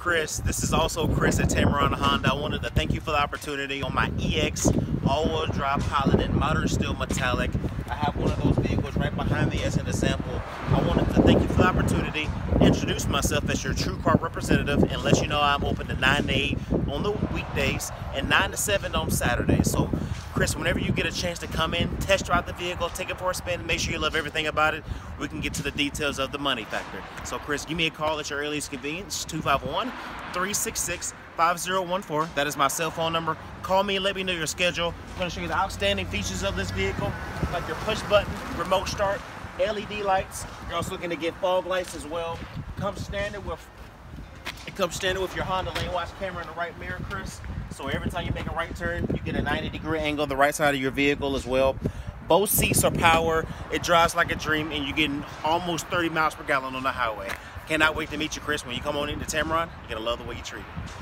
Chris. This is also Chris at Tameron Honda. I wanted to thank you for the opportunity on my EX all-wheel drive Pilot in modern steel metallic. I have one of those vehicles right behind me as an example. I wanted to thank you for the opportunity, introduce myself as your TrueCar representative, and let you know I'm open to 9 to 8 on the weekdays and 9 to 7 on Saturdays. So Chris, whenever you get a chance to come in, test drive the vehicle, take it for a spin, make sure you love everything about it, we can get to the details of the money factor. So Chris, give me a call at your earliest convenience, 251-366-5014. That is my cell phone number. Call me and let me know your schedule. I'm gonna show you the outstanding features of this vehicle, like your push button, remote start, LED lights. You're also looking to get fog lights as well. Comes standard with it comes standard with your Honda lane watch camera in the right mirror, Chris. So every time you make a right turn, you get a 90 degree angle on the right side of your vehicle as well. Both seats are power. It drives like a dream, and you're getting almost 30 miles per gallon on the highway. Cannot wait to meet you, Chris. When you come on into Tameron, you're gonna love the way you treat it.